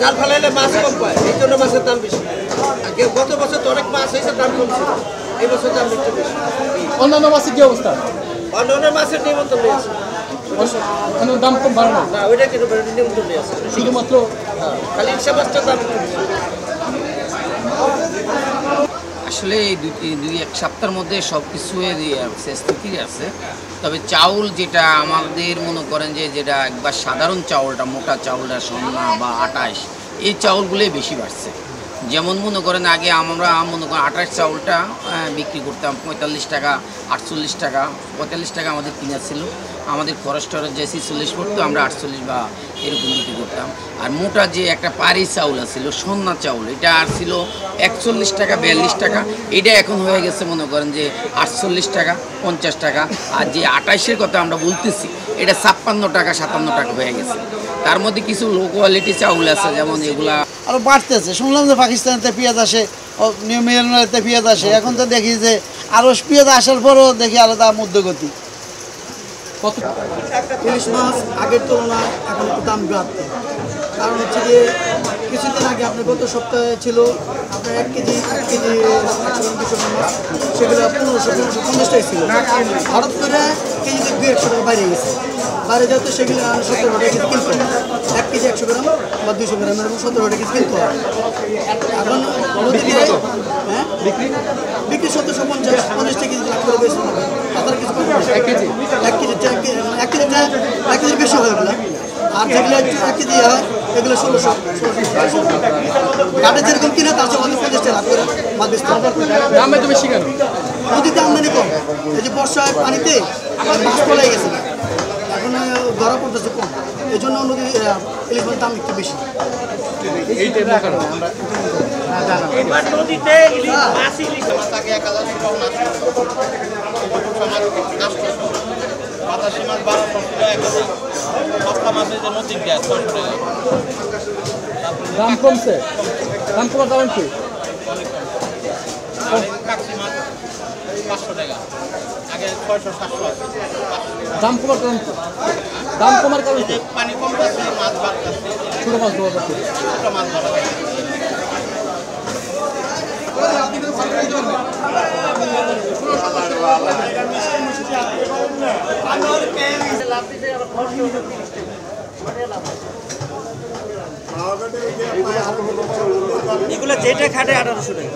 জাল ফেলাইলে মাছ কম পায় এই জন্য মাছের দাম বেশি। গত বছর তো অনেক মাছ হয়েছে দাম কম ছিল এই বছর দাম একটু বেশি। অন্যান্য মাছের কি অবস্থা? অন্যান্য অন্য মাছের নিমন্ত্রণ রয়েছে। দাম কম বাড়ে না ওইটা কিন্তু নিমন্ত্রণ শুধুমাত্র হ্যাঁ, খালি ইচ্ছা মাছটার দাম আসলে এই দুই দুই এক সপ্তাহের মধ্যে সব কিছু স্থিতি আছে। তবে চাউল যেটা আমাদের মনে করেন যে, যেটা একবার সাধারণ চাউলটা, মোটা চাউলটা সন্না বা আটাশ, এই চাউলগুলোই বেশি বাড়ছে। যেমন মনে করেন আগে আমরা মনে করেন আঠাশ চাউলটা বিক্রি করতাম, পঁয়তাল্লিশ টাকা, আটচল্লিশ টাকা, পঁয়তাল্লিশ টাকা আমাদের কিনা ছিল। আমাদের খরচ টরচ যে চল্লিশ পড়তো, আমরা আটচল্লিশ বা এরকম বিক্রি করতাম। আর মোটা যে একটা পারি চাউল আছিল, সন্না চাউল, এটা আর ছিল একচল্লিশ টাকা, বিয়াল্লিশ টাকা। এটা এখন হয়ে গেছে মনে করেন যে আটচল্লিশ টাকা, পঞ্চাশ টাকা। আর যে আঠাইশের কথা আমরা বলতেছি, এটা ছাপ্পান্ন টাকা, সাতান্ন টাকা হয়ে গেছে। তার মধ্যে কিছু লো কোয়ালিটি চাউল আছে যেমন এগুলা আরও বাড়তেছে। শুনলাম যে পাকিস্তানেতে পেঁয়াজ আসে মিয়ানমারেতে পেঁয়াজ আসে। এখন তো দেখি যে আরও পেঁয়াজ আসার পরও দেখি আলাদা মধ্যগতি। কত ইলিশ মাছ আগের তুলনায় এখন একটু দাম বাড়তে কারণ হচ্ছে যে কিছুদিন আগে আপনার গত সপ্তাহে ছিল আপনার এক কেজি এক কেজি সেগুলো পনেরোশো পনেরোশো পঞ্চাশ টাকা ছিল। হঠাৎ করে দুই একশো টাকা বাইরে গেছে। বাইরে যেহেতু সেগুলো সত্তর টাকা কেজি কিনতে এক কেজি একশো গ্রাম বা দুশো গ্রাম এরকম সত্তর টাকা কেজি কিনতে হয় এখন নদীতে হ্যাঁ? বিক্রি? বিক্রি সত্তরশো পঞ্চাশ পঞ্চাশ টাকা কেজি লাখ করে বেশি কিছু কম এক কেজি? এক কেজি এক কেজি এক কেজি বেশি হয় ওগুলো আর যেগুলো একটু এক কেজি হয় এগুলো ষোলোশো কাঠে যেরকম কিনে তার সঙ্গে আমাদের পঞ্চাশ টাকা লাভ করে হবে। দাম এত বেশি কেন নদীতে আমদানি কম। এই যে বর্ষায় পানিতে মাছ পড়ে গেছে। এখন ধরা পড়তেছে কম। এই জন্য আহ, ইলিশ মাছের দাম একটু বেশি। আমরা এবার নদীতে ইলিশ মাছ ইলিশ। মাছ আগে এক হাজার বাতাসি মাছ বারোশো এক হাজার সস্তা মাছের যে নদীর গ্যাস দাম কমছে। দাম কমার কারণ কি? পাঁচশো টাকা। আগে ছয়শো সাতশো আছে। দাম কমার কারণ কি? দাম কমার কারণ কি? যে পানি কমতেছে মাছ বাড়তেছে ছোট মাছ দেওয়া যাচ্ছে ছোটো মাছ ধরা এগুলো যেটা খাটে আঠারোশো টাকা।